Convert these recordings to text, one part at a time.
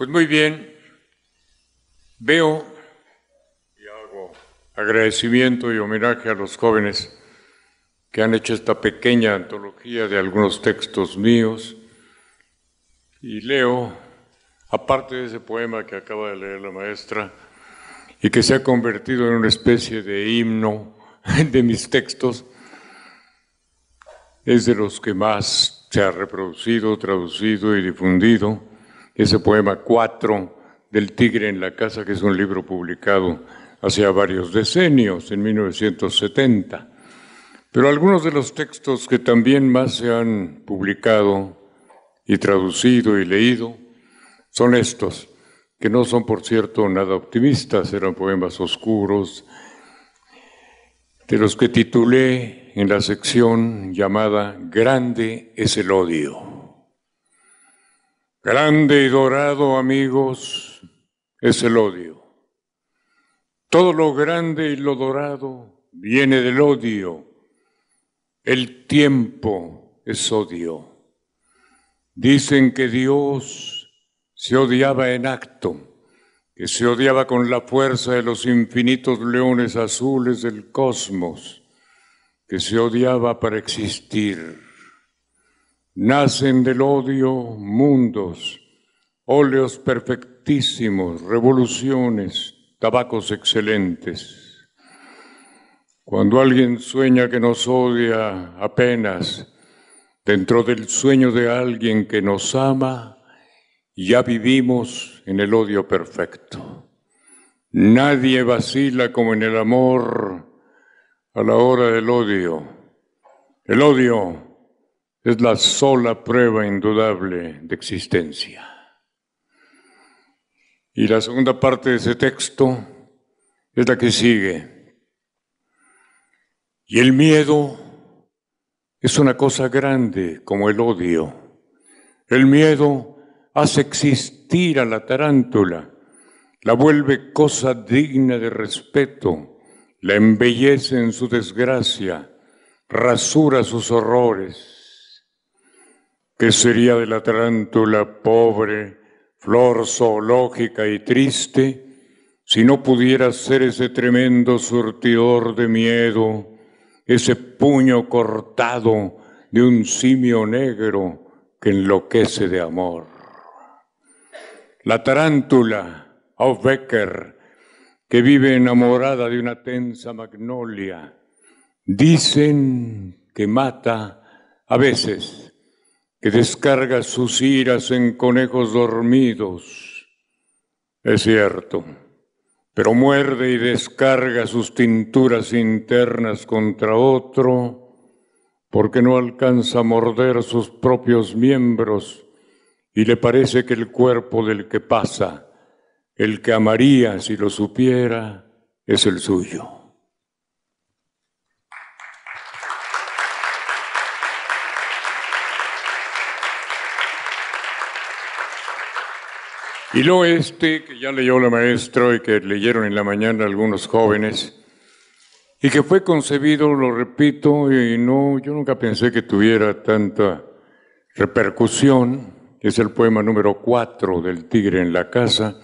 Pues muy bien, veo y hago agradecimiento y homenaje a los jóvenes que han hecho esta pequeña antología de algunos textos míos. Y leo, aparte de ese poema que acaba de leer la maestra y que se ha convertido en una especie de himno de mis textos, es de los que más se ha reproducido, traducido y difundido ese poema 4 del Tigre en la Casa, que es un libro publicado hace varios decenios, en 1970. Pero algunos de los textos que también más se han publicado y traducido y leído son estos, que no son, por cierto, nada optimistas, eran poemas oscuros, de los que titulé en la sección llamada Grande es el odio. Grande y dorado, amigos, es el odio. Todo lo grande y lo dorado viene del odio. El tiempo es odio. Dicen que Dios se odiaba en acto, que se odiaba con la fuerza de los infinitos leones azules del cosmos, que se odiaba para existir. Nacen del odio mundos, óleos perfectísimos, revoluciones, tabacos excelentes. Cuando alguien sueña que nos odia apenas, dentro del sueño de alguien que nos ama, ya vivimos en el odio perfecto. Nadie vacila como en el amor a la hora del odio. El odio es la sola prueba indudable de existencia. Y la segunda parte de ese texto es la que sigue. Y el miedo es una cosa grande como el odio. El miedo hace existir a la tarántula, la vuelve cosa digna de respeto, la embellece en su desgracia, rasura sus horrores ¿Qué sería de la tarántula pobre, flor zoológica y triste, si no pudiera ser ese tremendo surtidor de miedo, ese puño cortado de un simio negro que enloquece de amor? La tarántula, of Becker, que vive enamorada de una tensa magnolia, dicen que mata a veces que descarga sus iras en conejos dormidos. Es cierto, pero muerde y descarga sus tinturas internas contra otro porque no alcanza a morder sus propios miembros y le parece que el cuerpo del que pasa, el que amaría si lo supiera, es el suyo. Y luego este, que ya leyó la maestra y que leyeron en la mañana algunos jóvenes, y que fue concebido, lo repito, y no, yo nunca pensé que tuviera tanta repercusión, es el poema número cuatro del Tigre en la Casa,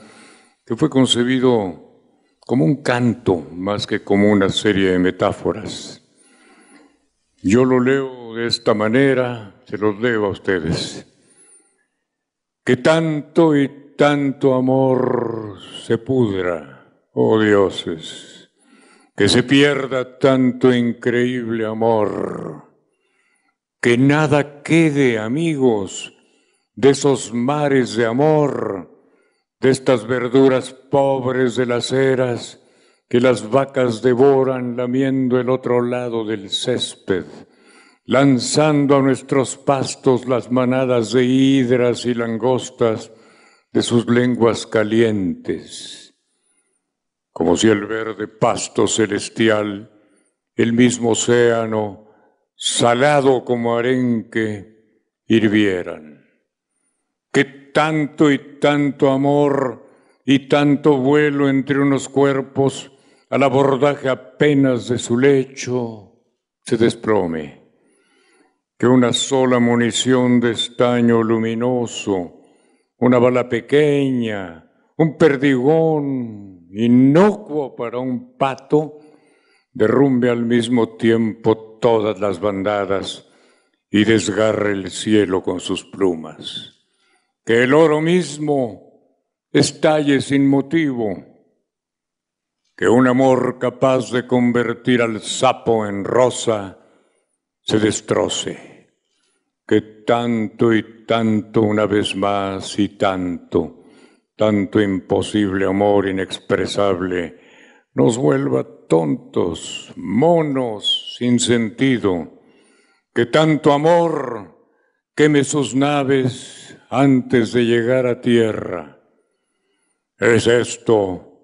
que fue concebido como un canto más que como una serie de metáforas. Yo lo leo de esta manera, se los leo a ustedes. Que tanto y tanto amor se pudra, oh dioses, que se pierda tanto increíble amor, que nada quede, amigos, de esos mares de amor, de estas verduras pobres de las eras que las vacas devoran lamiendo el otro lado del césped, lanzando a nuestros pastos las manadas de hidras y langostas, de sus lenguas calientes, como si el verde pasto celestial, el mismo océano, salado como arenque, hirvieran. Que tanto y tanto amor y tanto vuelo entre unos cuerpos al abordaje apenas de su lecho se desplome. Que una sola munición de estaño luminoso una bala pequeña, un perdigón inocuo para un pato, derrumbe al mismo tiempo todas las bandadas y desgarre el cielo con sus plumas. Que el oro mismo estalle sin motivo, que un amor capaz de convertir al sapo en rosa se destroce, que tanto y tanto una vez más y tanto, tanto imposible amor inexpresable, nos vuelva tontos, monos, sin sentido, que tanto amor queme sus naves antes de llegar a tierra. Es esto,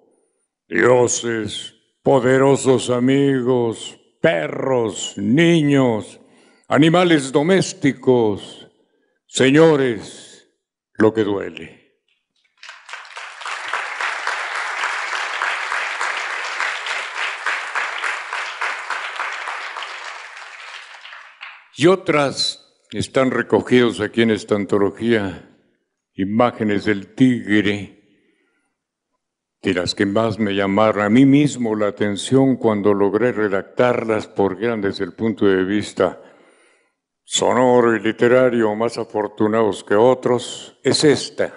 dioses, poderosos amigos, perros, niños, animales domésticos, señores, lo que duele. Y otras están recogidos aquí en esta antología, imágenes del tigre, de las que más me llamaron a mí mismo la atención cuando logré redactarlas, porque eran desde el punto de vista sonoro y literario más afortunados que otros, es esta,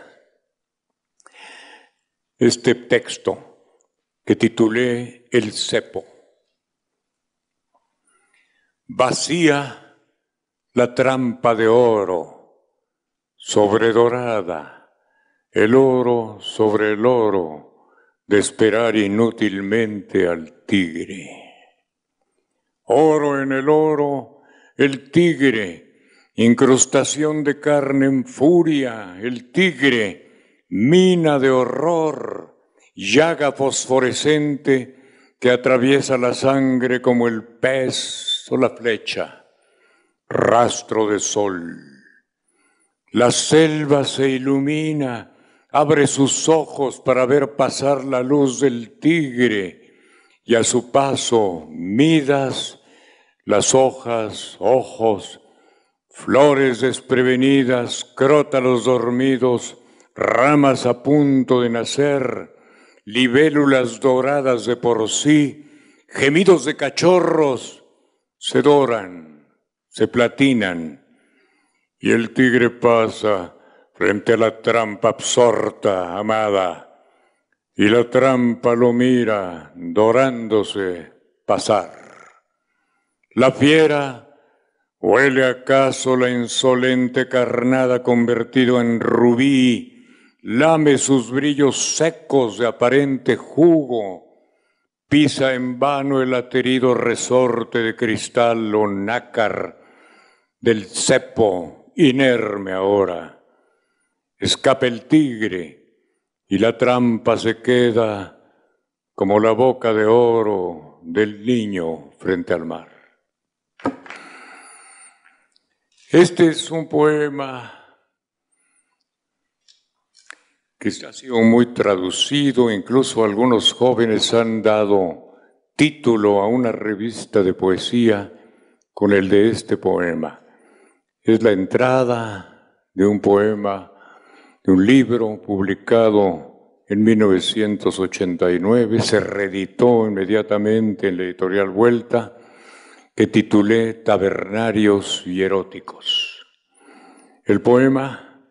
este texto que titulé El cepo. Vacía la trampa de oro sobre dorada, el oro sobre el oro, de esperar inútilmente al tigre. Oro en el oro, el tigre, incrustación de carne en furia, el tigre, mina de horror, llaga fosforescente que atraviesa la sangre como el pez o la flecha rastro de sol. La selva se ilumina, abre sus ojos para ver pasar la luz del tigre y a su paso midas las hojas, ojos, flores desprevenidas, crótalos dormidos, ramas a punto de nacer, libélulas doradas de por sí, gemidos de cachorros, se doran se platinan y el tigre pasa frente a la trampa absorta, amada, y la trampa lo mira, dorándose pasar. La fiera huele acaso la insolente carnada convertido en rubí, lame sus brillos secos de aparente jugo, pisa en vano el aterido resorte de cristal o nácar, del cepo inerme ahora. Escapa el tigre y la trampa se queda como la boca de oro del niño frente al mar. Este es un poema que ha sido muy traducido, incluso algunos jóvenes han dado título a una revista de poesía con el de este poema. Es la entrada de un poema, de un libro publicado en 1989, se reeditó inmediatamente en la editorial Vuelta, que titulé Tabernarios y Eróticos. El poema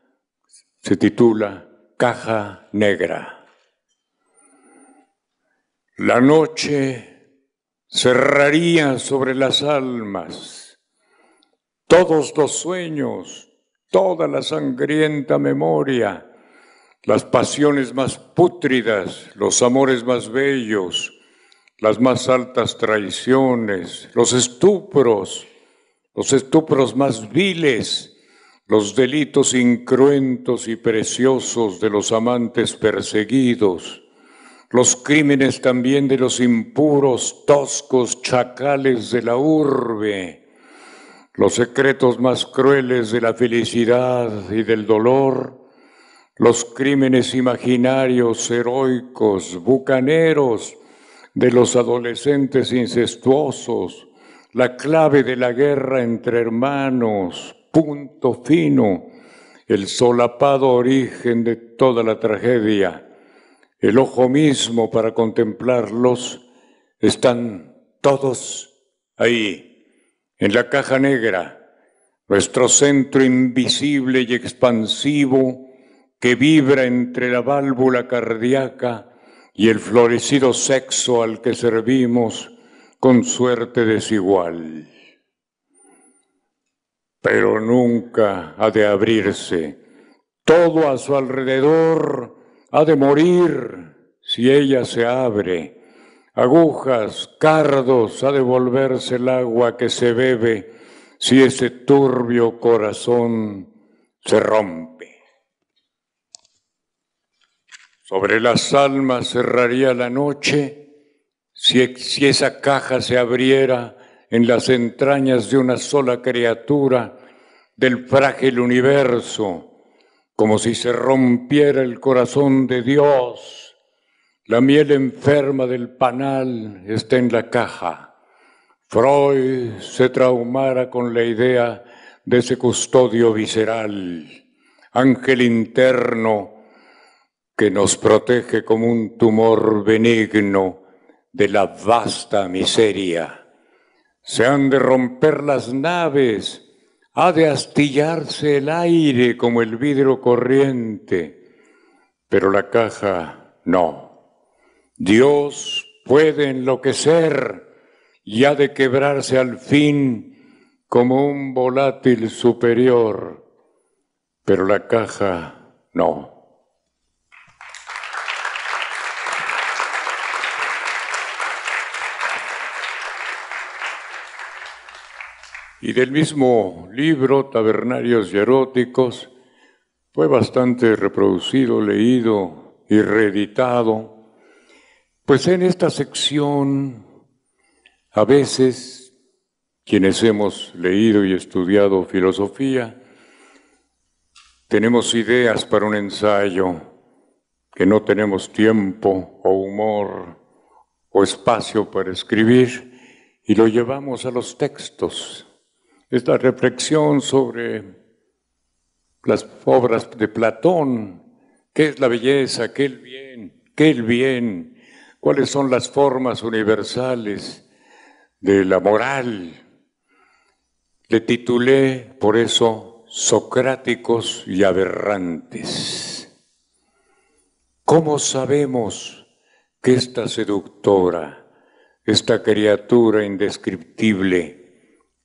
se titula Caja Negra. La noche cerraría sobre las almas todos los sueños, toda la sangrienta memoria, las pasiones más pútridas, los amores más bellos, las más altas traiciones, los estupros, los estupros más viles, los delitos incruentos y preciosos de los amantes perseguidos, los crímenes también de los impuros, toscos chacales de la urbe, los secretos más crueles de la felicidad y del dolor, los crímenes imaginarios, heroicos, bucaneros de los adolescentes incestuosos, la clave de la guerra entre hermanos, punto fino, el solapado origen de toda la tragedia, el ojo mismo para contemplarlos, están todos ahí, en la caja negra, nuestro centro invisible y expansivo que vibra entre la válvula cardíaca y el florecido sexo al que servimos con suerte desigual. Pero nunca ha de abrirse. Todo a su alrededor ha de morir si ella se abre. Agujas, cardos, ha de volverse el agua que se bebe si ese turbio corazón se rompe. Sobre las almas cerraría la noche si, esa caja se abriera en las entrañas de una sola criatura del frágil universo, como si se rompiera el corazón de Dios. La miel enferma del panal está en la caja. Freud se traumara con la idea de ese custodio visceral, ángel interno que nos protege como un tumor benigno de la vasta miseria. Se han de romper las naves, ha de astillarse el aire como el vidrio corriente, pero la caja no. Dios puede enloquecer y ha de quebrarse al fin como un volátil superior, pero la caja no. Y del mismo libro, Tabernarios y Eróticos, fue bastante reproducido, leído y reeditado, pues en esta sección a veces quienes hemos leído y estudiado filosofía, tenemos ideas para un ensayo que no tenemos tiempo o humor o espacio para escribir y lo llevamos a los textos esta reflexión sobre las obras de Platón, qué es la belleza, qué el bien, qué el bien, cuáles son las formas universales de la moral. Le titulé por eso Socráticos y aberrantes. ¿Cómo sabemos que esta seductora, esta criatura indescriptible,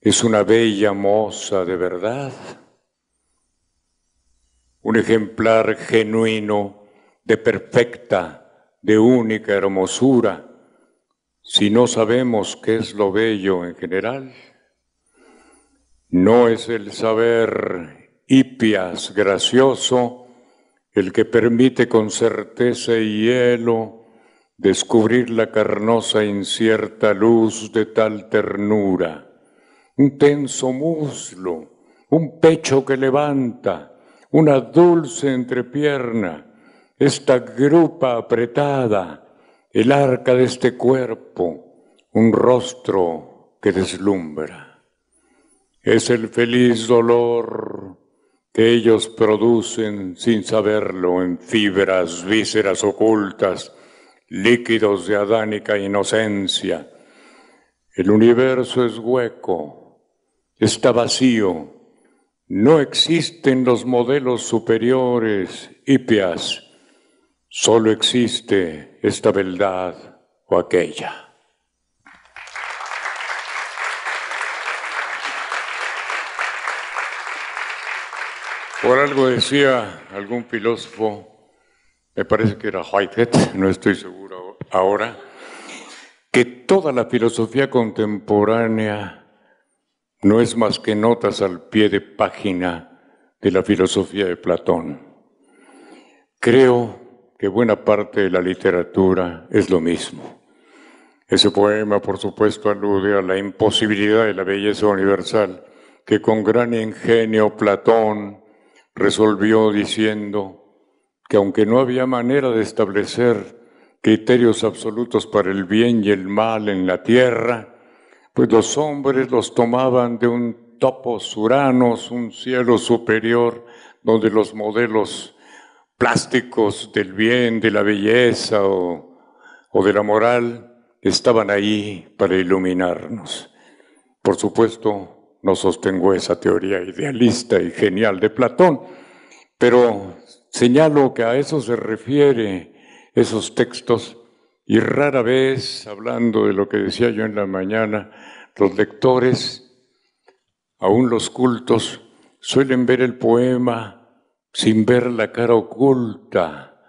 es una bella moza de verdad, un ejemplar genuino de perfecta, de única hermosura, si no sabemos qué es lo bello en general. No es el saber hipias gracioso el que permite con certeza y hielo descubrir la carnosa incierta luz de tal ternura un tenso muslo, un pecho que levanta, una dulce entrepierna, esta grupa apretada, el arca de este cuerpo, un rostro que deslumbra. Es el feliz dolor que ellos producen sin saberlo en fibras, vísceras ocultas, líquidos de adánica inocencia. El universo es hueco, está vacío. No existen los modelos superiores, hipias. Solo existe esta verdad o aquella. Por algo decía algún filósofo, me parece que era Whitehead, no estoy seguro ahora, que toda la filosofía contemporánea no es más que notas al pie de página de la filosofía de Platón. Creo que buena parte de la literatura es lo mismo. Ese poema, por supuesto, alude a la imposibilidad de la belleza universal que con gran ingenio Platón resolvió diciendo que aunque no había manera de establecer criterios absolutos para el bien y el mal en la tierra, pues los hombres los tomaban de un topos uranos, un cielo superior donde los modelos plásticos del bien, de la belleza o, o de la moral estaban ahí para iluminarnos. Por supuesto, no sostengo esa teoría idealista y genial de Platón, pero señalo que a eso se refiere esos textos y rara vez, hablando de lo que decía yo en la mañana, los lectores, aún los cultos, suelen ver el poema sin ver la cara oculta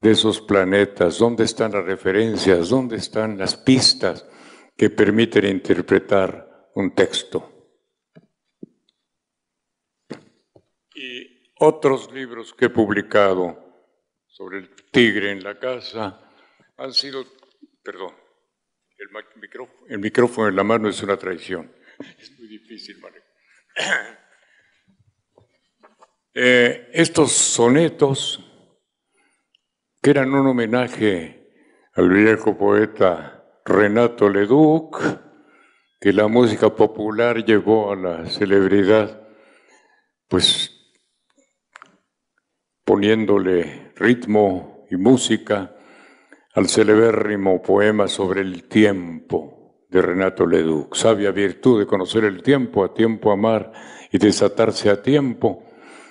de esos planetas, dónde están las referencias, dónde están las pistas que permiten interpretar un texto. Y otros libros que he publicado sobre el tigre en la casa han sido, perdón, el, micrófono, en la mano es una traición. Es muy difícil manejar. Eh, estos sonetos, que eran un homenaje al viejo poeta Renato Leduc, que la música popular llevó a la celebridad, pues poniéndole ritmo y música al celebérrimo poema sobre el tiempo de Renato Leduc. Sabia virtud de conocer el tiempo, a tiempo amar y desatarse a tiempo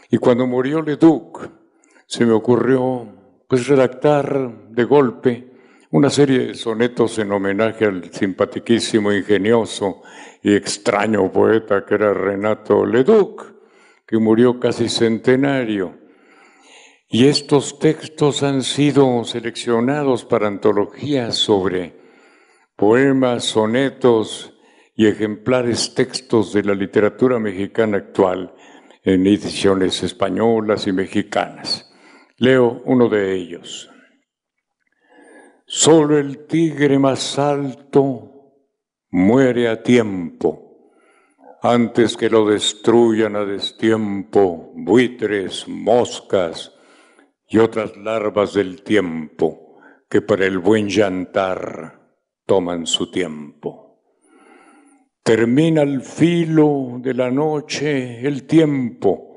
y cuando murió Leduc, se me ocurrió pues redactar de golpe una serie de sonetos en homenaje al simpatiquísimo, ingenioso y extraño poeta que era Renato Leduc, que murió casi centenario. Y estos textos han sido seleccionados para antologías sobre poemas, sonetos y ejemplares textos de la literatura mexicana actual en ediciones españolas y mexicanas. Leo uno de ellos. Solo el tigre más alto muere a tiempo, antes que lo destruyan a destiempo buitres, moscas y otras larvas del tiempo que para el buen llantar toman su tiempo. Termina el filo de la noche el tiempo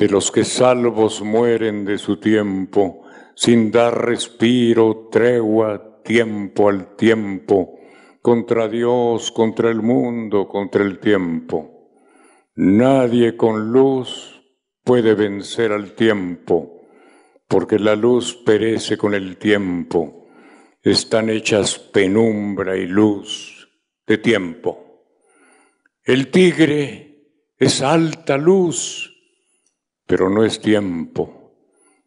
de los que salvos mueren de su tiempo, sin dar respiro, tregua, tiempo al tiempo, contra Dios, contra el mundo, contra el tiempo. Nadie con luz puede vencer al tiempo, porque la luz perece con el tiempo. Están hechas penumbra y luz de tiempo. El tigre es alta luz, pero no es tiempo.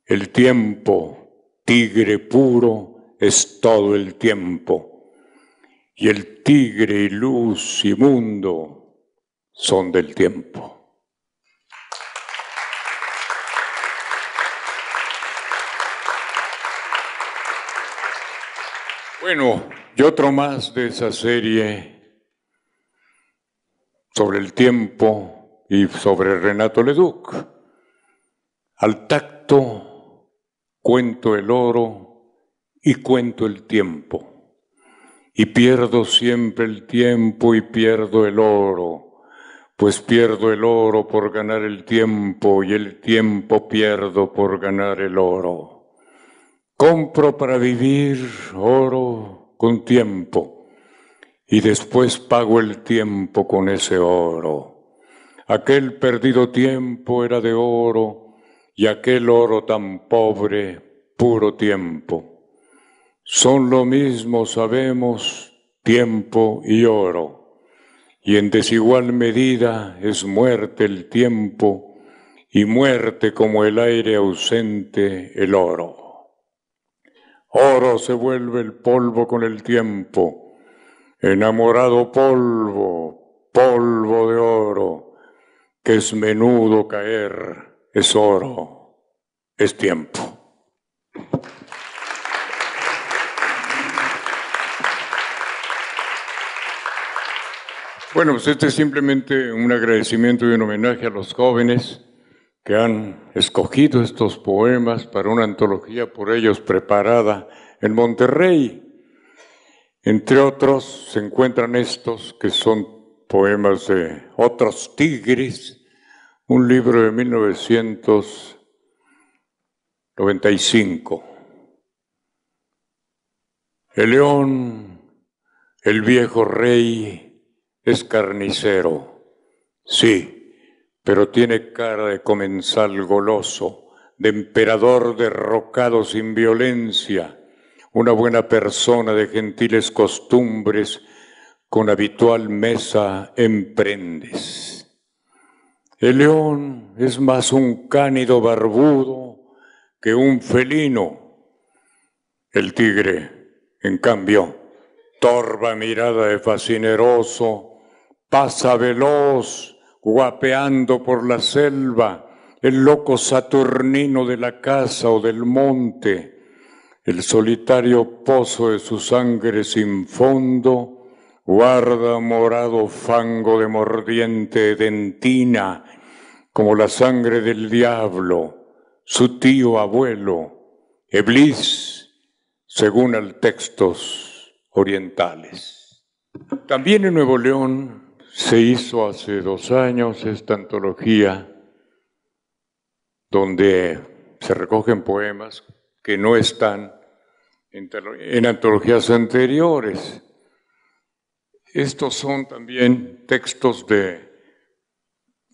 El tiempo, tigre puro, es todo el tiempo. Y el tigre y luz y mundo son del tiempo. Bueno, y otro más de esa serie sobre el tiempo y sobre Renato Leduc. Al tacto cuento el oro y cuento el tiempo. Y pierdo siempre el tiempo y pierdo el oro, pues pierdo el oro por ganar el tiempo y el tiempo pierdo por ganar el oro. Compro para vivir oro con tiempo y después pago el tiempo con ese oro. Aquel perdido tiempo era de oro y aquel oro tan pobre, puro tiempo. Son lo mismo, sabemos, tiempo y oro, y en desigual medida es muerte el tiempo y muerte como el aire ausente el oro. Oro se vuelve el polvo con el tiempo, enamorado polvo, polvo de oro, que es menudo caer, es oro, es tiempo. Bueno, pues este es simplemente un agradecimiento y un homenaje a los jóvenes que han escogido estos poemas para una antología por ellos preparada en Monterrey. Entre otros se encuentran estos que son poemas de otros tigres, un libro de 1995. El león, el viejo rey, es carnicero, sí, pero tiene cara de comensal goloso, de emperador derrocado sin violencia, una buena persona de gentiles costumbres, con habitual mesa emprendes. El león es más un cánido barbudo que un felino. El tigre en cambio, torva mirada de fascineroso, pasa veloz, guapeando por la selva, el loco saturnino de la casa o del monte, el solitario pozo de su sangre sin fondo, guarda morado fango de mordiente dentina, como la sangre del diablo, su tío abuelo, Eblis según al textos orientales. También en Nuevo León se hizo hace dos años esta antología donde se recogen poemas que no están en, antologías anteriores. Estos son también textos de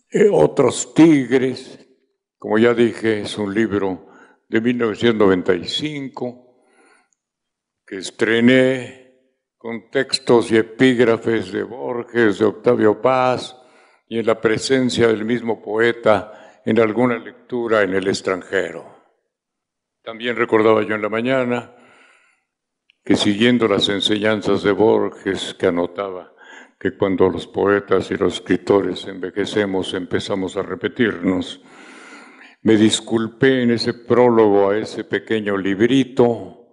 eh, otros tigres, como ya dije, es un libro de 1995 que estrené con textos y epígrafes de Borges, de Octavio Paz, y en la presencia del mismo poeta en alguna lectura en el extranjero. También recordaba yo en la mañana que siguiendo las enseñanzas de Borges, que anotaba que cuando los poetas y los escritores envejecemos empezamos a repetirnos, me disculpé en ese prólogo a ese pequeño librito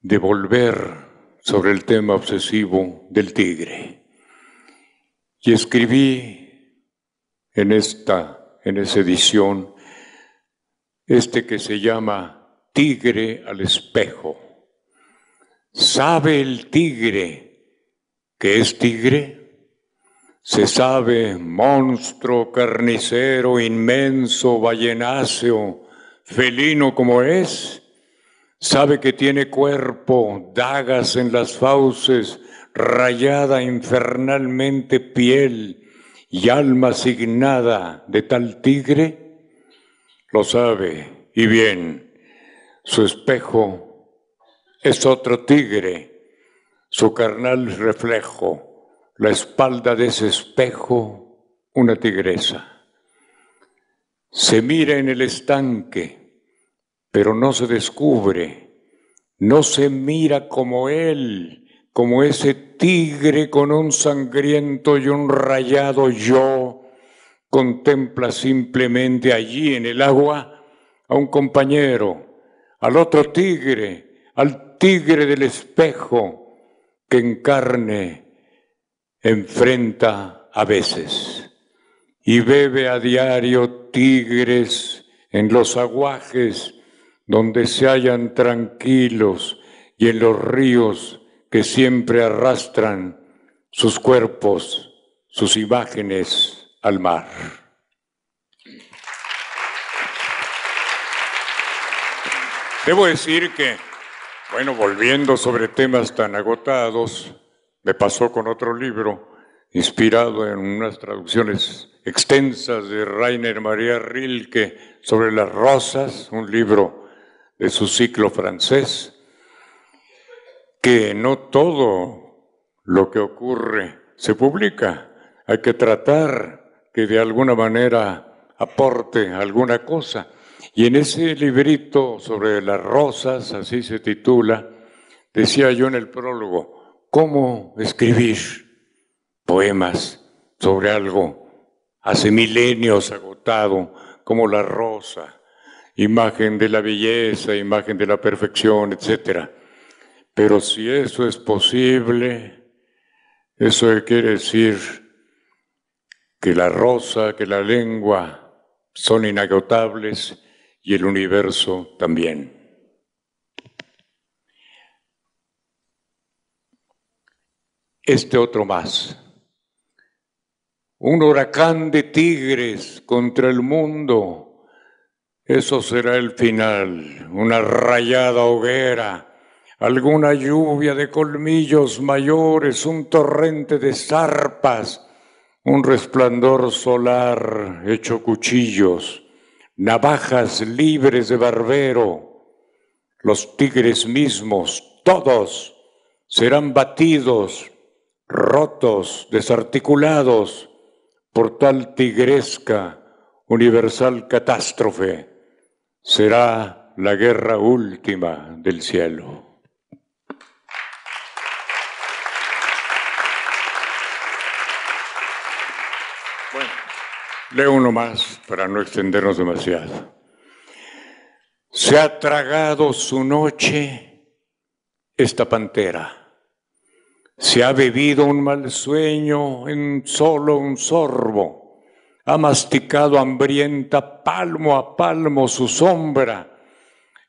de volver sobre el tema obsesivo del tigre. Y escribí en esta, en esa edición, este que se llama Tigre al espejo. ¿Sabe el tigre que es tigre? Se sabe monstruo, carnicero, inmenso, ballenáceo, felino como es Sabe que tiene cuerpo, dagas en las fauces, rayada infernalmente piel y alma asignada de tal tigre. Lo sabe, y bien, su espejo es otro tigre, su carnal reflejo, la espalda de ese espejo, una tigresa. Se mira en el estanque, pero no se descubre, no se mira como él, como ese tigre con un sangriento y un rayado yo, contempla simplemente allí en el agua a un compañero, al otro tigre, al tigre del espejo que en carne enfrenta a veces y bebe a diario tigres en los aguajes donde se hallan tranquilos y en los ríos que siempre arrastran sus cuerpos, sus imágenes al mar. Debo decir que, bueno, volviendo sobre temas tan agotados, me pasó con otro libro inspirado en unas traducciones extensas de Rainer María Rilke sobre las rosas, un libro de su ciclo francés, que no todo lo que ocurre se publica. Hay que tratar que de alguna manera aporte alguna cosa. Y en ese librito sobre las rosas, así se titula, decía yo en el prólogo, ¿cómo escribir poemas sobre algo hace milenios agotado como la rosa? Imagen de la belleza, imagen de la perfección, etc. Pero si eso es posible, eso quiere decir que la rosa, que la lengua son inagotables y el universo también. Este otro más. un huracán de tigres contra el mundo. Eso será el final, una rayada hoguera, alguna lluvia de colmillos mayores, un torrente de zarpas, un resplandor solar hecho cuchillos, navajas libres de barbero, los tigres mismos, todos, serán batidos, rotos, desarticulados por tal tigresca, universal catástrofe. Será la guerra última del cielo. Leo uno más para no extendernos demasiado. Se ha tragado su noche esta pantera. Se ha bebido un mal sueño en solo un sorbo. Ha masticado hambrienta palmo a palmo su sombra.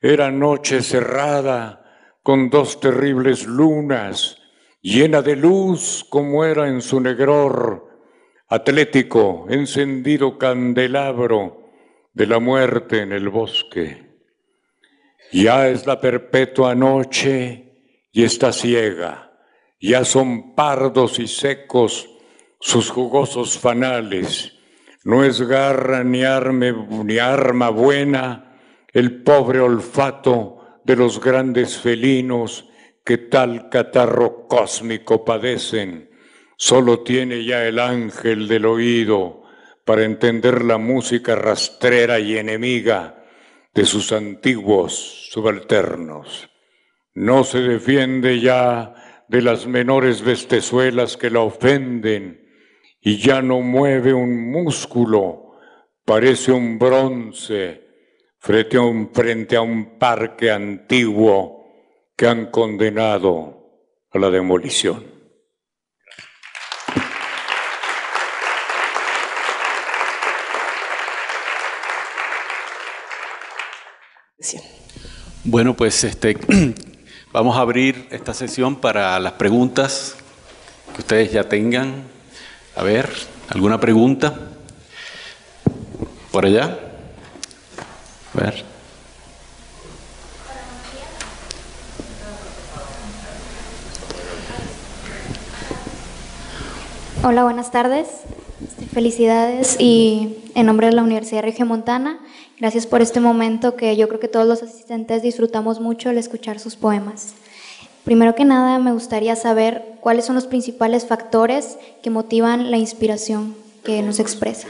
Era noche cerrada con dos terribles lunas, llena de luz como era en su negror atlético, encendido candelabro de la muerte en el bosque. Ya es la perpetua noche y está ciega, ya son pardos y secos sus jugosos fanales, no es garra ni, ni arma buena el pobre olfato de los grandes felinos que tal catarro cósmico padecen Solo tiene ya el ángel del oído para entender la música rastrera y enemiga de sus antiguos subalternos. No se defiende ya de las menores bestezuelas que la ofenden y ya no mueve un músculo, parece un bronce frente a un, frente a un parque antiguo que han condenado a la demolición. Bueno, pues este, vamos a abrir esta sesión para las preguntas que ustedes ya tengan. A ver, ¿alguna pregunta? ¿Por allá? A ver. Hola, buenas tardes. Felicidades y en nombre de la Universidad Regiomontana Gracias por este momento que yo creo que todos los asistentes disfrutamos mucho al escuchar sus poemas. Primero que nada, me gustaría saber cuáles son los principales factores que motivan la inspiración que nos expresa.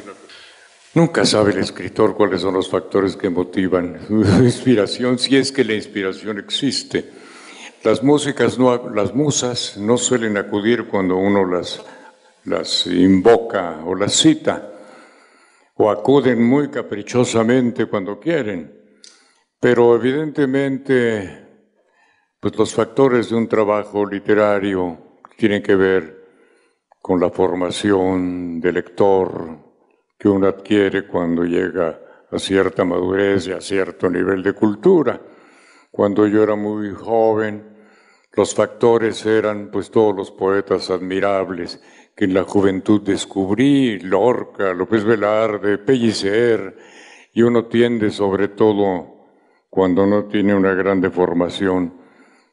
Nunca sabe el escritor cuáles son los factores que motivan su inspiración, si es que la inspiración existe. Las músicas, no, las musas no suelen acudir cuando uno las, las invoca o las cita o acuden muy caprichosamente cuando quieren, pero evidentemente pues los factores de un trabajo literario tienen que ver con la formación del lector que uno adquiere cuando llega a cierta madurez y a cierto nivel de cultura. Cuando yo era muy joven, los factores eran pues todos los poetas admirables que en la juventud descubrí, Lorca, López Velarde, Pellicer, y uno tiende sobre todo cuando no tiene una grande formación,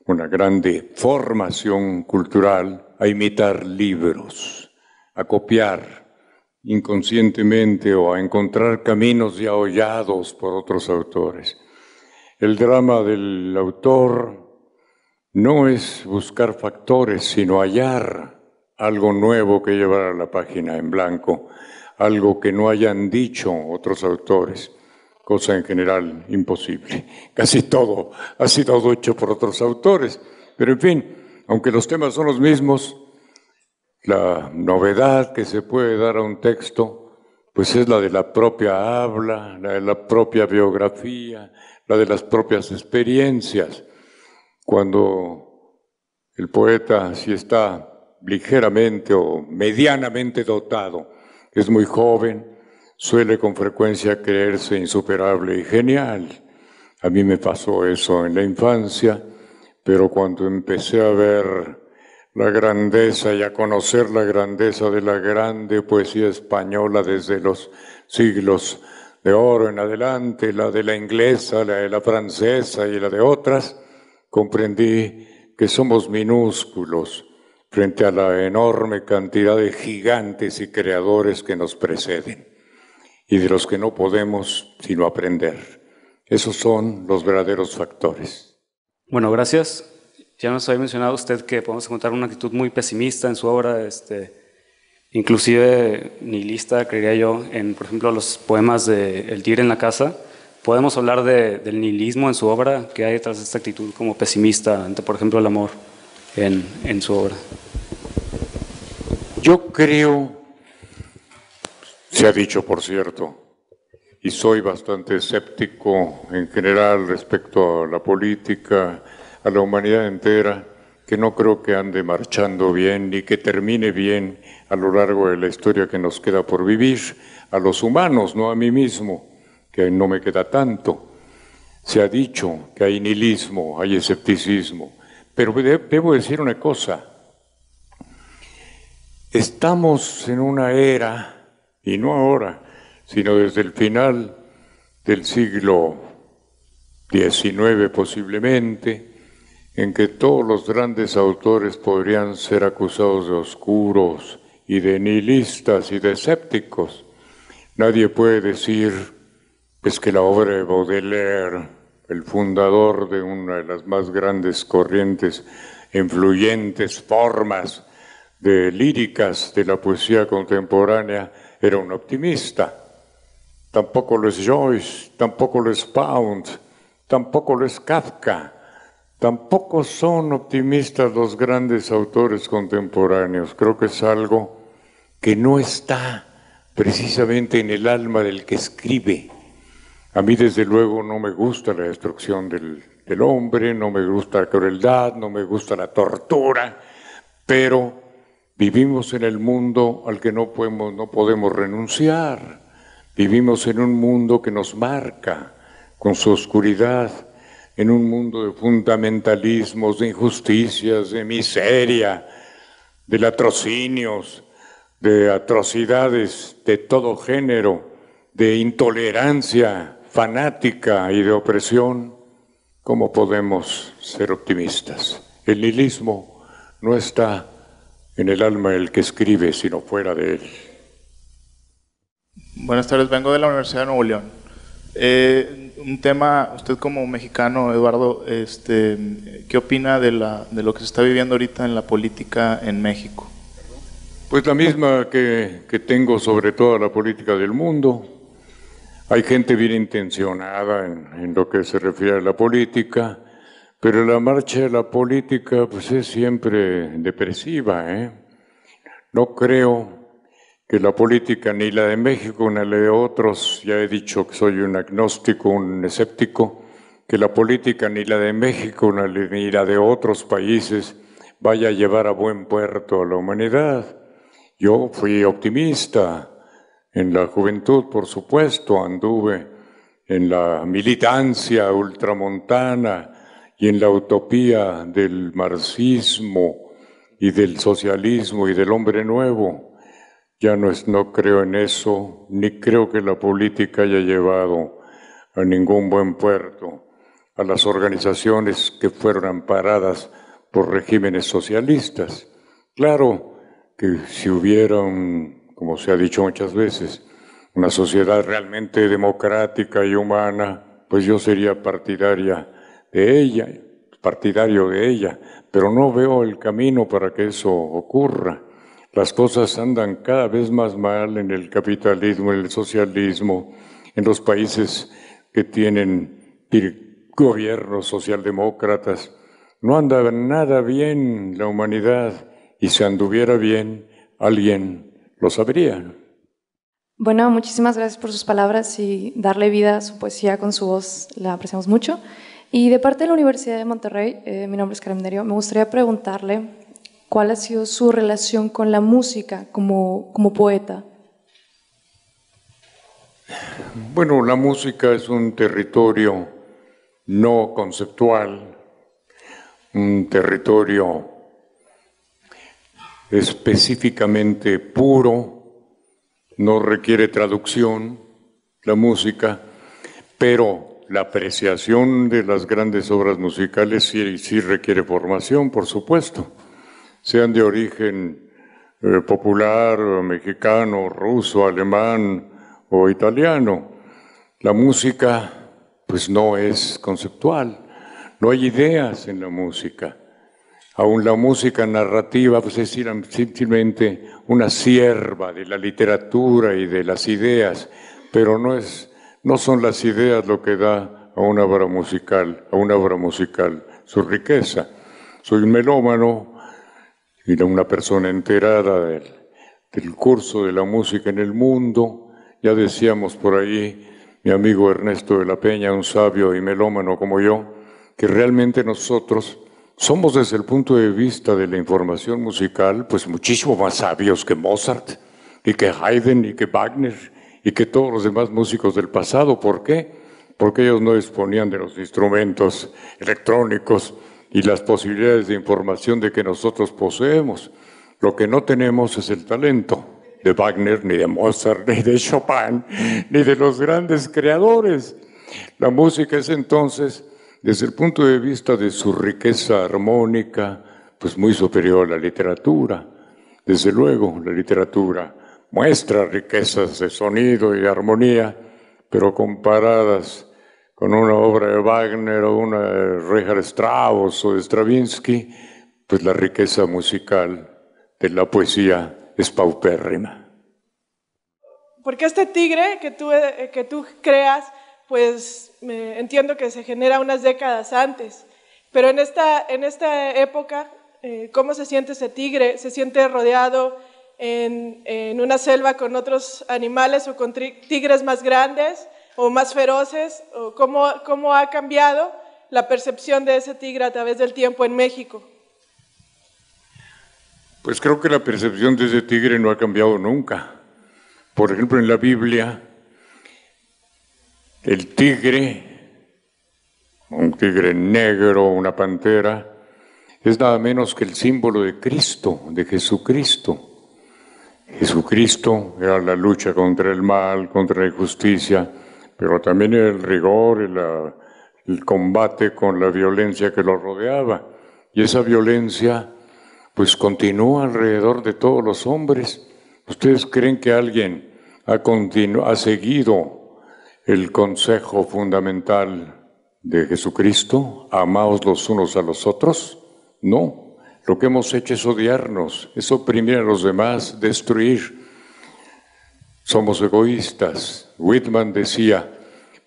una grande formación cultural, a imitar libros, a copiar inconscientemente o a encontrar caminos ya hollados por otros autores. El drama del autor no es buscar factores, sino hallar algo nuevo que llevar a la página en blanco, algo que no hayan dicho otros autores, cosa en general imposible. Casi todo ha sido hecho por otros autores, pero en fin, aunque los temas son los mismos, la novedad que se puede dar a un texto, pues es la de la propia habla, la de la propia biografía, la de las propias experiencias. Cuando el poeta, si está ligeramente o medianamente dotado, es muy joven, suele con frecuencia creerse insuperable y genial. A mí me pasó eso en la infancia, pero cuando empecé a ver la grandeza y a conocer la grandeza de la grande poesía española desde los siglos de oro en adelante, la de la inglesa, la de la francesa y la de otras, comprendí que somos minúsculos frente a la enorme cantidad de gigantes y creadores que nos preceden y de los que no podemos sino aprender. Esos son los verdaderos factores. Bueno, gracias. Ya nos había mencionado usted que podemos encontrar una actitud muy pesimista en su obra, este, inclusive nihilista, creería yo, en, por ejemplo, los poemas de El Tigre en la Casa. ¿Podemos hablar del nihilismo en su obra? ¿Qué hay detrás de esta actitud como pesimista ante, por ejemplo, el amor en, en su obra? Yo creo, se ha dicho, por cierto, y soy bastante escéptico en general respecto a la política, a la humanidad entera, que no creo que ande marchando bien ni que termine bien a lo largo de la historia que nos queda por vivir, a los humanos, no a mí mismo, que no me queda tanto. Se ha dicho que hay nihilismo, hay escepticismo, pero debo decir una cosa, estamos en una era, y no ahora, sino desde el final del siglo XIX posiblemente, en que todos los grandes autores podrían ser acusados de oscuros y de nihilistas y de escépticos. Nadie puede decir es que la obra de Baudelaire, el fundador de una de las más grandes corrientes, influyentes formas de líricas de la poesía contemporánea, era un optimista. Tampoco lo es Joyce, tampoco lo es Pound, tampoco lo es Kafka Tampoco son optimistas los grandes autores contemporáneos. Creo que es algo que no está precisamente en el alma del que escribe. A mí desde luego no me gusta la destrucción del, hombre, no me gusta la crueldad, no me gusta la tortura, pero vivimos en el mundo al que no podemos, renunciar. Vivimos en un mundo que nos marca con su oscuridad, en un mundo de fundamentalismos, de injusticias, de miseria, de latrocinios, de atrocidades de todo género, de intolerancia fanática y de opresión, ¿cómo podemos ser optimistas? El nihilismo no está en el alma del que escribe, sino fuera de él. Buenas tardes, vengo de la Universidad de Nuevo León. Eh, un tema, usted como mexicano, Eduardo, este, ¿qué opina de, la, de lo que se está viviendo ahorita en la política en México? Pues la misma que, que tengo sobre toda la política del mundo. Hay gente bien intencionada en, en, lo que se refiere a la política, pero la marcha de la política pues es siempre depresiva. ¿eh? No creo que la política ni la de México ni la de otros, ya he dicho que soy un agnóstico, un escéptico, que la política ni la de México ni la de otros países vaya a llevar a buen puerto a la humanidad. Yo fui optimista en la juventud, por supuesto, anduve en la militancia ultramontana y en la utopía del marxismo y del socialismo y del hombre nuevo. Ya no, es, no creo en eso, ni creo que la política haya llevado a ningún buen puerto a las organizaciones que fueron amparadas por regímenes socialistas. Claro que si hubiera, como se ha dicho muchas veces, una sociedad realmente democrática y humana, pues yo sería partidaria de ella, partidario de ella, pero no veo el camino para que eso ocurra. Las cosas andan cada vez más mal en el capitalismo, en el socialismo, en los países que tienen gobiernos socialdemócratas. No anda nada bien la humanidad y si anduviera bien, alguien lo sabría. Bueno, muchísimas gracias por sus palabras y darle vida a su poesía con su voz, la apreciamos mucho. Y de parte de la Universidad de Monterrey, eh, mi nombre es Karen Derio, me gustaría preguntarle ¿Cuál ha sido su relación con la música como, como poeta? Bueno, la música es un territorio no conceptual, un territorio específicamente puro, no requiere traducción, la música, pero la apreciación de las grandes obras musicales sí, requiere formación, por supuesto, sean de origen eh, popular, mexicano, ruso, alemán o italiano. La música, pues no es conceptual, no hay ideas en la música. Aún la música narrativa pues es simplemente una sierva de la literatura y de las ideas, pero no, es, no son las ideas lo que da a una obra musical, a una obra musical su riqueza. Soy un melómano y una persona enterada del, curso de la música en el mundo. Ya decíamos por ahí, mi amigo Ernesto de la Peña, un sabio y melómano como yo, que realmente nosotros somos desde el punto de vista de la información musical, pues muchísimo más sabios que Mozart y que Haydn y que Wagner y que todos los demás músicos del pasado. ¿Por qué? Porque ellos no disponían de los instrumentos electrónicos y las posibilidades de información de que nosotros poseemos. Lo que no tenemos es el talento de Wagner, ni de Mozart, ni de Chopin, ni de los grandes creadores. La música es entonces desde el punto de vista de su riqueza armónica, pues muy superior a la literatura. Desde luego, la literatura muestra riquezas de sonido y armonía, pero comparadas con una obra de Wagner o una de Richard Strauss o de Stravinsky, pues la riqueza musical de la poesía es paupérrima. Porque este tigre que tú, eh, que tú creas pues entiendo que se genera unas décadas antes. Pero en esta, en esta época, eh, ¿cómo se siente ese tigre? ¿Se siente rodeado en, una selva con otros animales o con tigres más grandes o más feroces? ¿O cómo, ¿Cómo ha cambiado la percepción de ese tigre a través del tiempo en México? Pues creo que la percepción de ese tigre no ha cambiado nunca. Por ejemplo, en la Biblia, el tigre, un tigre negro, una pantera, es nada menos que el símbolo de Cristo, de Jesucristo. Jesucristo era la lucha contra el mal, contra la injusticia, pero también el rigor, y el combate con la violencia que lo rodeaba. Y esa violencia pues continúa alrededor de todos los hombres. ¿Ustedes creen que alguien ha, ha seguido el consejo fundamental de Jesucristo, amaos los unos a los otros? No, lo que hemos hecho es odiarnos, es oprimir a los demás, destruir. Somos egoístas. Whitman decía,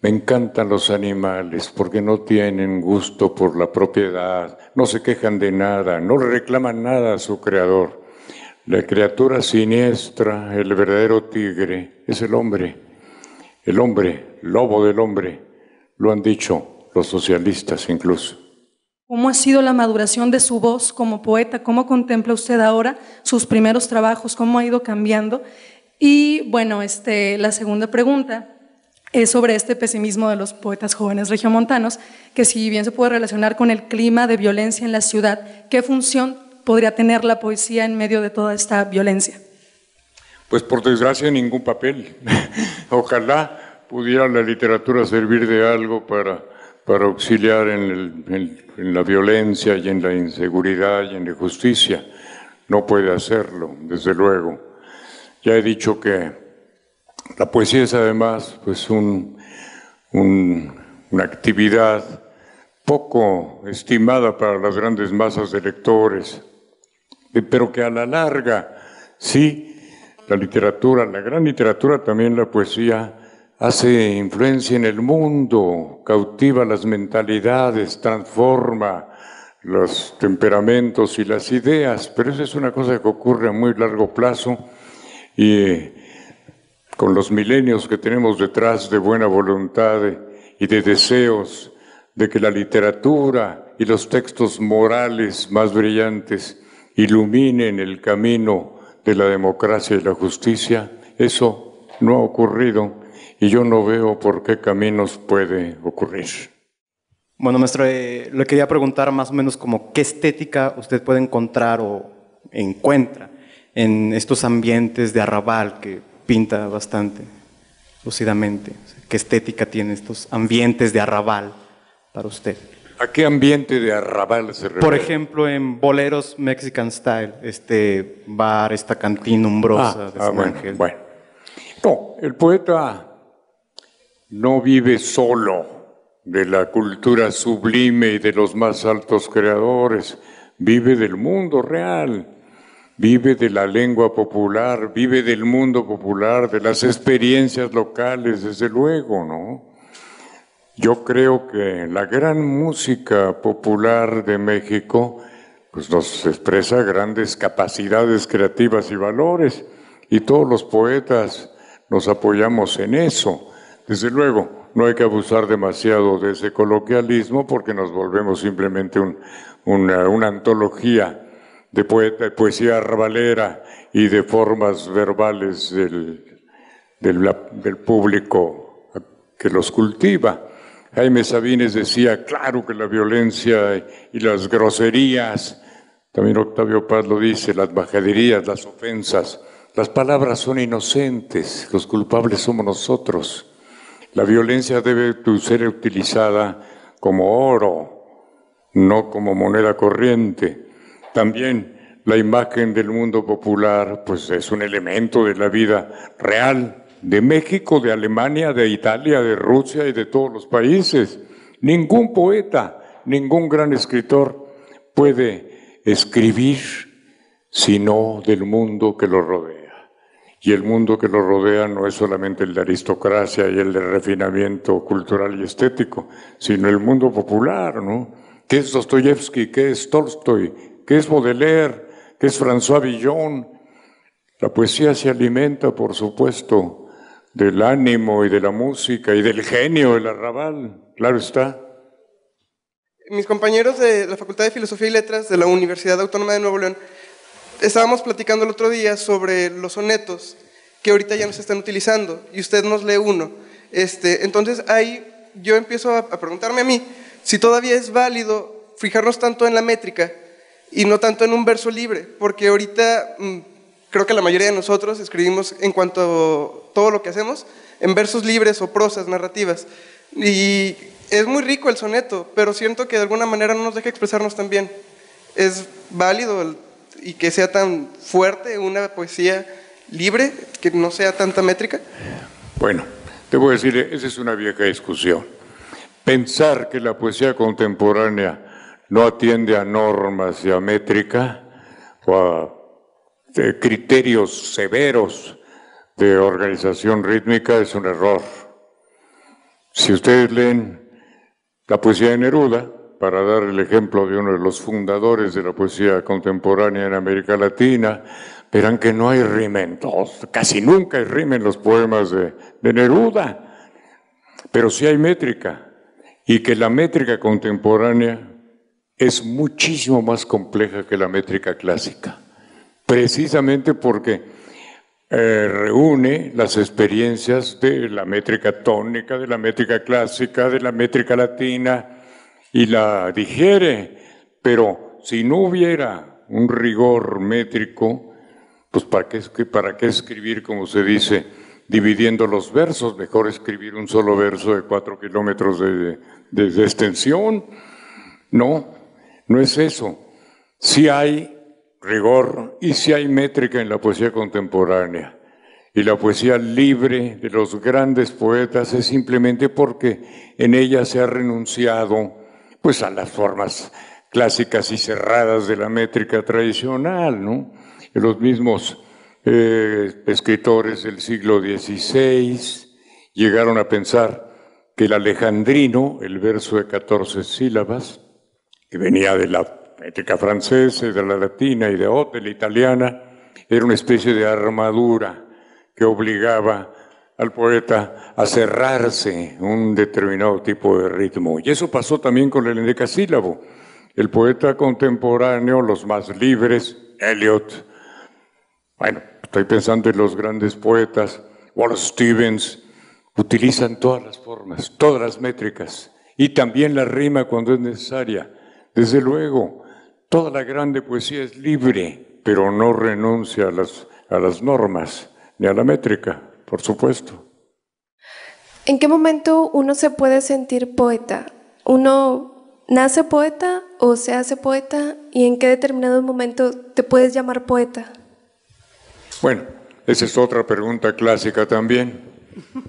me encantan los animales porque no tienen gusto por la propiedad, no se quejan de nada, no reclaman nada a su creador. La criatura siniestra, el verdadero tigre, es el hombre. El hombre, lobo del hombre, lo han dicho los socialistas incluso. ¿Cómo ha sido la maduración de su voz como poeta? ¿Cómo contempla usted ahora sus primeros trabajos? ¿Cómo ha ido cambiando? Y bueno, este, la segunda pregunta es sobre este pesimismo de los poetas jóvenes regiomontanos, que si bien se puede relacionar con el clima de violencia en la ciudad, ¿qué función podría tener la poesía en medio de toda esta violencia? Pues por desgracia ningún papel. Ojalá pudiera la literatura servir de algo para, para auxiliar en, la violencia y en la inseguridad y en la injusticia. No puede hacerlo, desde luego. Ya he dicho que la poesía es además pues un, una actividad poco estimada para las grandes masas de lectores, pero que a la larga sí la literatura, la gran literatura, también la poesía, hace influencia en el mundo, cautiva las mentalidades, transforma los temperamentos y las ideas, pero eso es una cosa que ocurre a muy largo plazo y con los milenios que tenemos detrás de buena voluntad y de deseos de que la literatura y los textos morales más brillantes iluminen el camino de la democracia y la justicia, eso no ha ocurrido y yo no veo por qué caminos puede ocurrir. Bueno, maestro, eh, le quería preguntar más o menos como qué estética usted puede encontrar o encuentra en estos ambientes de arrabal que pinta bastante lúcidamente. ¿Qué estética tienen estos ambientes de arrabal para usted? ¿A qué ambiente de arrabal se refiere? Por ejemplo, en Boleros Mexican Style, este bar, esta cantina umbrosa Ah, de ah, San bueno, Ángel. bueno. No, el poeta no vive solo de la cultura sublime y de los más altos creadores, vive del mundo real, vive de la lengua popular, vive del mundo popular, de las experiencias locales, desde luego, ¿no? Yo creo que la gran música popular de México pues nos expresa grandes capacidades creativas y valores y todos los poetas nos apoyamos en eso. Desde luego, no hay que abusar demasiado de ese coloquialismo porque nos volvemos simplemente un- una, antología de poeta, de poesía arrabalera y de formas verbales del público que los cultiva. Jaime Sabines decía, claro que la violencia y las groserías, también Octavio Paz lo dice, las bajaderías, las ofensas, las palabras son inocentes, los culpables somos nosotros. La violencia debe ser utilizada como oro, no como moneda corriente. También la imagen del mundo popular, pues es un elemento de la vida real de México, de Alemania, de Italia, de Rusia y de todos los países. Ningún poeta, ningún gran escritor puede escribir sino del mundo que lo rodea. Y el mundo que lo rodea no es solamente el de aristocracia y el de refinamiento cultural y estético, sino el mundo popular, ¿no? ¿Qué es Dostoyevsky? ¿Qué es Tolstoy? ¿Qué es Baudelaire? ¿Qué es François Villon? La poesía se alimenta, por supuesto, del ánimo y de la música y del genio del arrabal, claro está. Mis compañeros de la Facultad de Filosofía y Letras de la Universidad Autónoma de Nuevo León estábamos platicando el otro día sobre los sonetos que ahorita ya no se están utilizando y usted nos lee uno. Este, entonces ahí yo empiezo a, preguntarme a mí si todavía es válido fijarnos tanto en la métrica y no tanto en un verso libre, porque ahorita mm, creo que la mayoría de nosotros escribimos en cuanto a todo lo que hacemos en versos libres o prosas narrativas. Y es muy rico el soneto, pero siento que de alguna manera no nos deja expresarnos tan bien. Es válido el- y que sea tan fuerte una poesía libre, que no sea tanta métrica. Bueno, te voy decir, esa es una vieja discusión. Pensar que la poesía contemporánea no atiende a normas y a métrica o a eh, criterios severos de organización rítmica es un error. Si ustedes leen la poesía de Neruda, para dar el ejemplo de uno de los fundadores de la poesía contemporánea en América Latina, verán que no hay rimen, casi nunca hay rimen en los poemas de, de Neruda, pero sí hay métrica, y que la métrica contemporánea es muchísimo más compleja que la métrica clásica, precisamente porque eh, reúne las experiencias de la métrica tónica, de la métrica clásica, de la métrica latina y la digiere. Pero si no hubiera un rigor métrico, pues ¿para qué, para qué escribir, como se dice, dividiendo los versos? Mejor escribir un solo verso de cuatro kilómetros de, extensión. No, no es eso. Si hay rigor y si hay métrica en la poesía contemporánea. Y la poesía libre de los grandes poetas es simplemente porque en ella se ha renunciado pues a las formas clásicas y cerradas de la métrica tradicional, ¿no? Los mismos eh, escritores del siglo XVI llegaron a pensar que el alejandrino, el verso de 14 sílabas, que venía de la métrica francesa, de la latina y de, ot- de la italiana, era una especie de armadura que obligaba al poeta a cerrarse un determinado tipo de ritmo. Y eso pasó también con el endecasílabo. El poeta contemporáneo, los más libres, Eliot, bueno, estoy pensando en los grandes poetas, Wallace Stevens, utilizan todas las formas, todas las métricas y también la rima cuando es necesaria. Desde luego, toda la grande poesía es libre, pero no renuncia a las, a las normas ni a la métrica, por supuesto. ¿En qué momento uno se puede sentir poeta? ¿Uno nace poeta o se hace poeta? ¿Y en qué determinado momento te puedes llamar poeta? Bueno, esa es otra pregunta clásica también.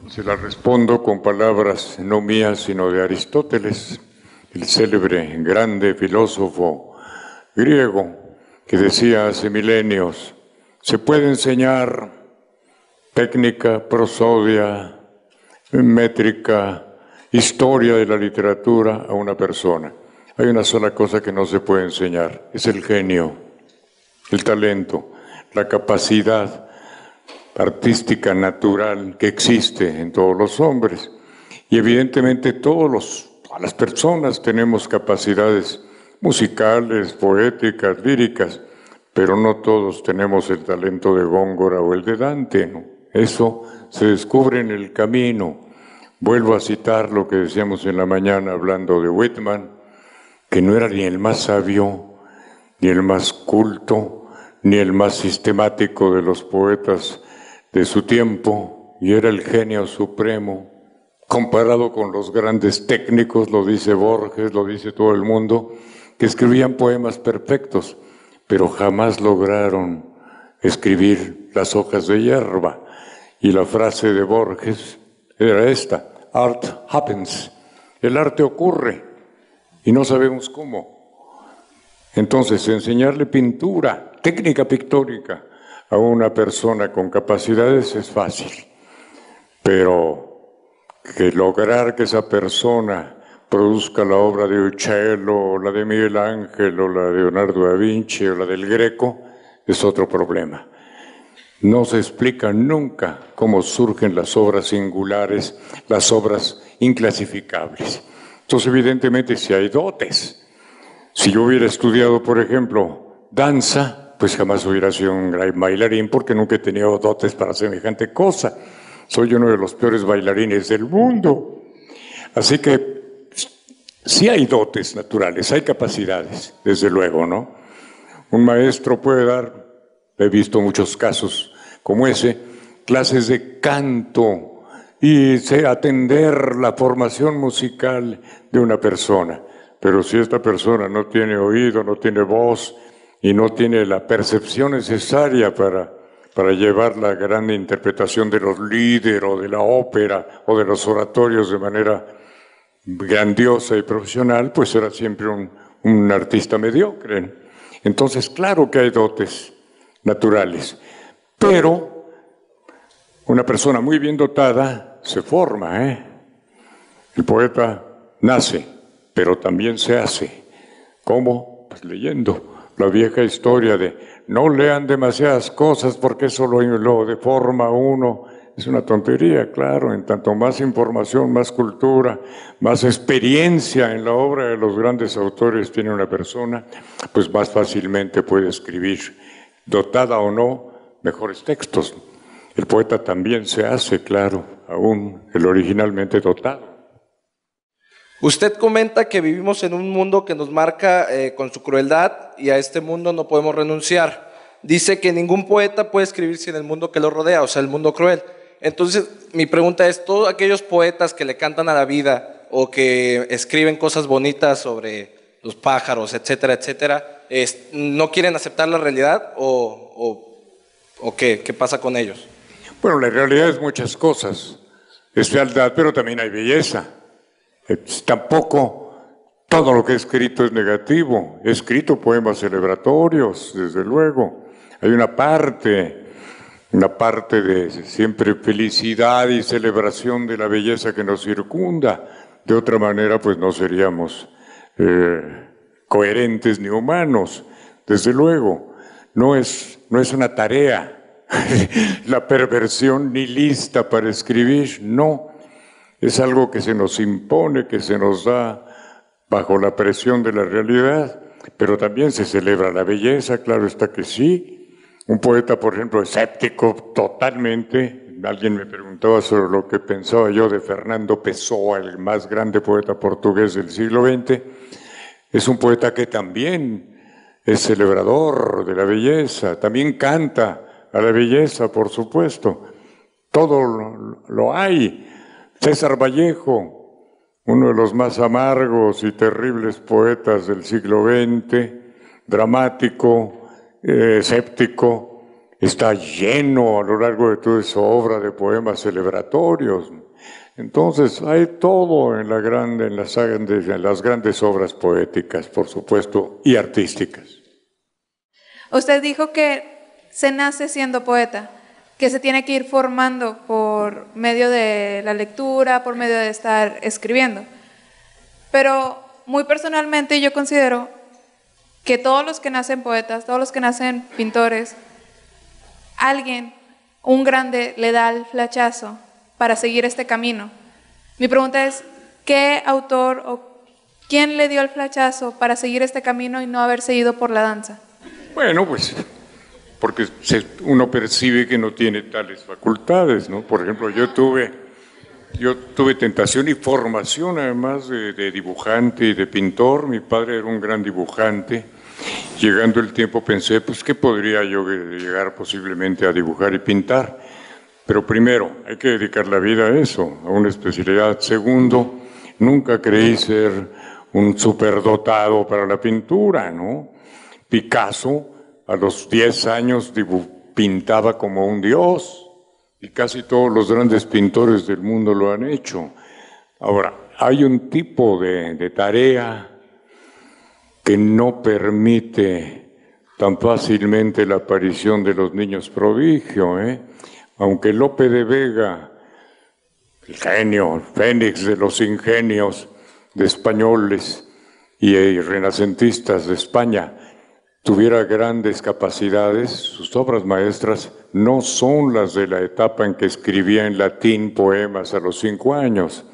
Se la respondo con palabras no mías, sino de Aristóteles, el célebre, grande filósofo griego, que decía hace milenios, se puede enseñar técnica, prosodia, métrica, historia de la literatura a una persona. Hay una sola cosa que no se puede enseñar, es el genio, el talento, la capacidad artística natural que existe en todos los hombres. Y evidentemente todos los, todas las personas tenemos capacidades musicales, poéticas, líricas, pero no todos tenemos el talento de Góngora o el de Dante. Eso se descubre en el camino. Vuelvo a citar lo que decíamos en la mañana hablando de Whitman, que no era ni el más sabio, ni el más culto, ni el más sistemático de los poetas de su tiempo, y era el genio supremo, comparado con los grandes técnicos, lo dice Borges, lo dice todo el mundo, que escribían poemas perfectos, pero jamás lograron escribir las hojas de hierba. Y la frase de Borges era esta, art happens, el arte ocurre y no sabemos cómo. Entonces, enseñarle pintura, técnica pictórica a una persona con capacidades es fácil, pero que lograr que esa persona produzca la obra de Uccello, o la de Miguel Ángel, o la de Leonardo da Vinci, o la del Greco, es otro problema. No se explica nunca cómo surgen las obras singulares, las obras inclasificables. Entonces, evidentemente, si hay dotes. Si yo hubiera estudiado, por ejemplo, danza, pues jamás hubiera sido un gran bailarín porque nunca he tenido dotes para semejante cosa. Soy uno de los peores bailarines del mundo. Así que sí hay dotes naturales, hay capacidades, desde luego, ¿no? Un maestro puede dar, he visto muchos casos como ese, clases de canto y atender la formación musical de una persona. Pero si esta persona no tiene oído, no tiene voz y no tiene la percepción necesaria para, para llevar la gran interpretación de los líderes o de la ópera o de los oratorios de manera grandiosa y profesional, pues era siempre un, un artista mediocre. Entonces, claro que hay dotes naturales, pero una persona muy bien dotada se forma. ¿eh? El poeta nace, pero también se hace. ¿Cómo? Pues leyendo la vieja historia de no lean demasiadas cosas porque eso lo, lo deforma uno. Es una tontería, claro, en tanto más información, más cultura, más experiencia en la obra de los grandes autores tiene una persona, pues más fácilmente puede escribir, dotada o no, mejores textos. El poeta también se hace, claro, aún el originalmente dotado. Usted comenta que vivimos en un mundo que nos marca eh, con su crueldad y a este mundo no podemos renunciar. Dice que ningún poeta puede escribir sin el mundo que lo rodea, o sea, el mundo cruel. Entonces, mi pregunta es, todos aquellos poetas que le cantan a la vida o que escriben cosas bonitas sobre los pájaros, etcétera, etcétera, ¿no quieren aceptar la realidad o, qué? ¿Qué pasa con ellos? Bueno, la realidad es muchas cosas. Es fealdad, pero también hay belleza. Eh, tampoco todo lo que he escrito es negativo. He escrito poemas celebratorios, desde luego. Hay una parte, una parte de siempre felicidad y celebración de la belleza que nos circunda. De otra manera, pues no seríamos eh, coherentes ni humanos. Desde luego, no es, no es una tarea la perversión ni lista para escribir, no es algo que se nos impone, que se nos da bajo la presión de la realidad, pero también se celebra la belleza, claro está que sí. Un poeta, por ejemplo, escéptico totalmente, alguien me preguntaba sobre lo que pensaba yo de Fernando Pessoa, el más grande poeta portugués del siglo XX, es un poeta que también es celebrador de la belleza, también canta a la belleza, por supuesto. Todo lo, hay. César Vallejo, uno de los más amargos y terribles poetas del siglo XX, dramático, eh, escéptico, está lleno a lo largo de toda su obra de poemas celebratorios. Entonces hay todo en, la grande, en, las, en las grandes obras poéticas, por supuesto, y artísticas. Usted dijo que se nace siendo poeta, que se tiene que ir formando por medio de la lectura, por medio de estar escribiendo. Pero muy personalmente yo considero que todos los que nacen poetas, todos los que nacen pintores, alguien, un grande, le da el flachazo para seguir este camino. Mi pregunta es, ¿qué autor o quién le dio el flachazo para seguir este camino y no haber seguido por la danza? Bueno, pues porque uno percibe que no tiene tales facultades, ¿no? Por ejemplo, yo tuve, yo tuve tentación y formación además de, de dibujante y de pintor. Mi padre era un gran dibujante. Llegando el tiempo pensé, pues, ¿qué podría yo llegar posiblemente a dibujar y pintar? Pero primero, hay que dedicar la vida a eso, a una especialidad. Segundo, nunca creí ser un superdotado para la pintura, ¿no? Picasso a los 10 años pintaba como un dios y casi todos los grandes pintores del mundo lo han hecho. Ahora, hay un tipo de, tarea que no permite tan fácilmente la aparición de los niños prodigio, ¿eh? Aunque Lope de Vega, el genio, el fénix de los ingenios de españoles y renacentistas de España, tuviera grandes capacidades, sus obras maestras no son las de la etapa en que escribía en latín poemas a los cinco años.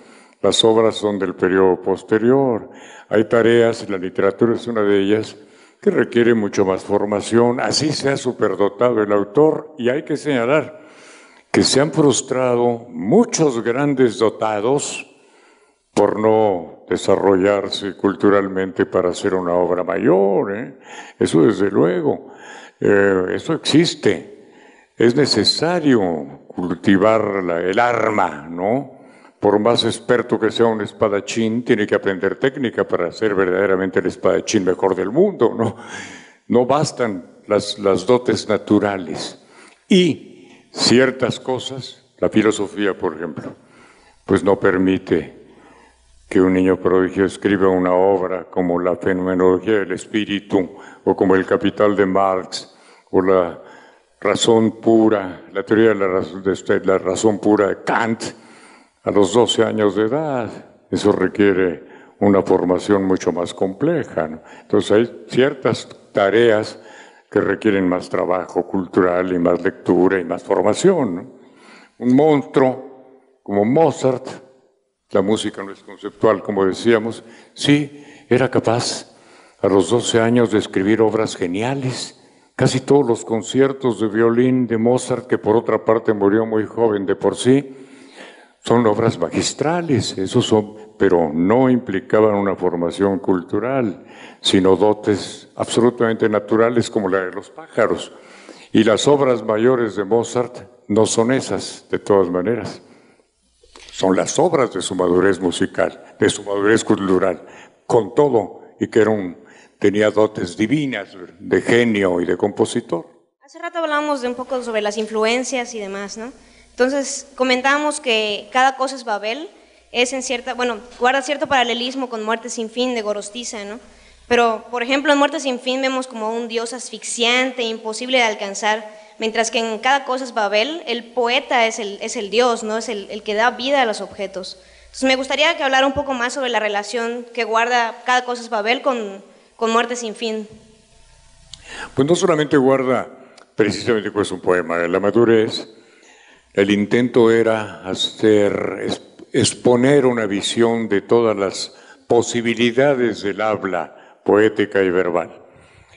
Las obras son del periodo posterior. Hay tareas, la literatura es una de ellas, que requiere mucho más formación. Así se ha superdotado el autor y hay que señalar que se han frustrado muchos grandes dotados por no desarrollarse culturalmente para hacer una obra mayor. ¿eh? Eso desde luego, eh, eso existe. Es necesario cultivar el arma, ¿no? Por más experto que sea un espadachín, tiene que aprender técnica para ser verdaderamente el espadachín mejor del mundo, ¿no? No bastan las, las dotes naturales. Y ciertas cosas, la filosofía, por ejemplo, pues no permite que un niño prodigio escriba una obra como la fenomenología del espíritu o como el capital de Marx o la razón pura, la teoría de la razón, de la razón pura de Kant a los 12 años de edad. Eso requiere una formación mucho más compleja. Entonces hay ciertas tareas que requieren más trabajo cultural y más lectura y más formación. Un monstruo como Mozart, la música no es conceptual, como decíamos, sí, era capaz a los 12 años de escribir obras geniales. Casi todos los conciertos de violín de Mozart, que por otra parte murió muy joven de por sí, son obras magistrales, esos son, pero no implicaban una formación cultural, sino dotes absolutamente naturales como la de los pájaros. Y las obras mayores de Mozart no son esas, de todas maneras. Son las obras de su madurez musical, de su madurez cultural, con todo, y que era un, tenía dotes divinas de genio y de compositor. Hace rato hablábamos de un poco sobre las influencias y demás, ¿no? Entonces, comentábamos que cada cosa es Babel, es en cierta, bueno, guarda cierto paralelismo con Muerte sin fin de Gorostiza, ¿no? Pero, por ejemplo, en Muerte sin fin vemos como un dios asfixiante, imposible de alcanzar, mientras que en cada cosa es Babel, el poeta es el, es el dios, ¿no? Es el, el que da vida a los objetos. Entonces, me gustaría que hablara un poco más sobre la relación que guarda cada cosa es Babel con, con Muerte sin fin. Pues no solamente guarda precisamente pues un poema, la madurez, el intento era hacer, exponer una visión de todas las posibilidades del habla poética y verbal.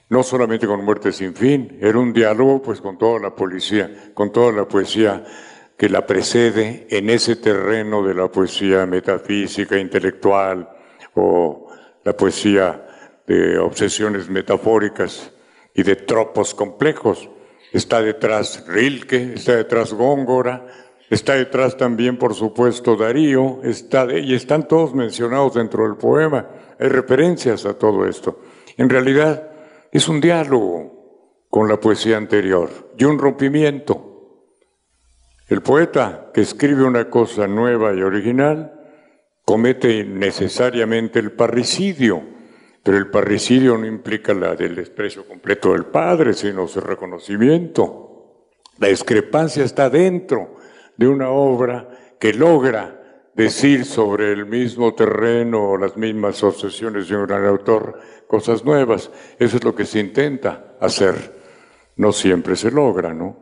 No solamente con Muerte sin fin, era un diálogo pues con toda la con toda la poesía que la precede en ese terreno de la poesía metafísica, intelectual o la poesía de obsesiones metafóricas y de tropos complejos. Está detrás Rilke, está detrás Góngora, está detrás también, por supuesto, Darío, está y están todos mencionados dentro del poema. Hay referencias a todo esto. En realidad es un diálogo con la poesía anterior y un rompimiento. El poeta que escribe una cosa nueva y original comete necesariamente el parricidio, pero el parricidio no implica la del desprecio completo del Padre, sino su reconocimiento. La discrepancia está dentro de una obra que logra decir sobre el mismo terreno o las mismas obsesiones de un gran autor cosas nuevas. Eso es lo que se intenta hacer. No siempre se logra, ¿no?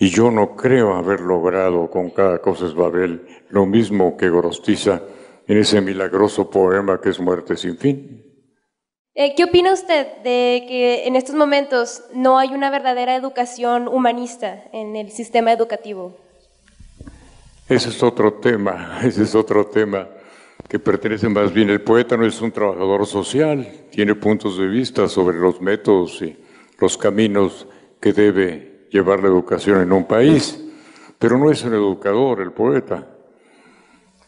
Y yo no creo haber logrado con cada cosa es Babel lo mismo que Gorostiza en ese milagroso poema que es Muerte sin fin. Eh, ¿Qué opina usted de que en estos momentos no hay una verdadera educación humanista en el sistema educativo? Ese es otro tema, ese es otro tema que pertenece más bien. El poeta no es un trabajador social, tiene puntos de vista sobre los métodos y los caminos que debe llevar la educación en un país, pero no es un educador el poeta.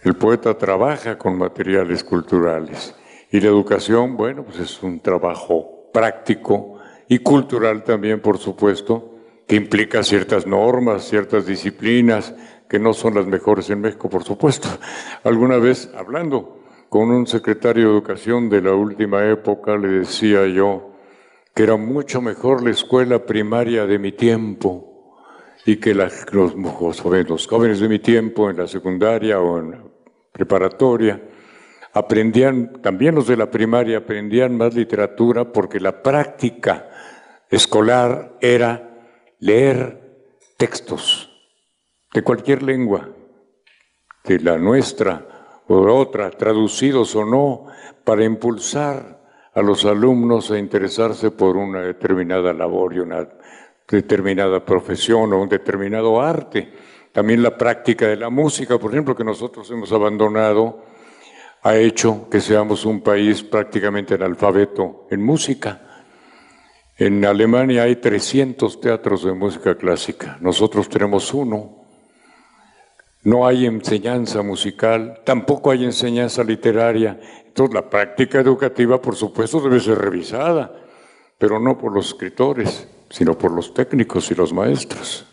El poeta trabaja con materiales culturales y la educación, bueno, pues es un trabajo práctico y cultural también, por supuesto, que implica ciertas normas, ciertas disciplinas que no son las mejores en México, por supuesto. Alguna vez hablando con un secretario de educación de la última época, le decía yo que era mucho mejor la escuela primaria de mi tiempo y que los, jóvenes, los jóvenes de mi tiempo en la secundaria o en la preparatoria aprendían, también los de la primaria aprendían más literatura porque la práctica escolar era leer textos de cualquier lengua, de la nuestra o de otra, traducidos o no, para impulsar a los alumnos a interesarse por una determinada labor y una determinada profesión o un determinado arte. También la práctica de la música, por ejemplo, que nosotros hemos abandonado, ha hecho que seamos un país prácticamente analfabeto en música. En Alemania hay 300 teatros de música clásica, nosotros tenemos uno. No hay enseñanza musical, tampoco hay enseñanza literaria. Entonces la práctica educativa, por supuesto, debe ser revisada, pero no por los escritores, sino por los técnicos y los maestros.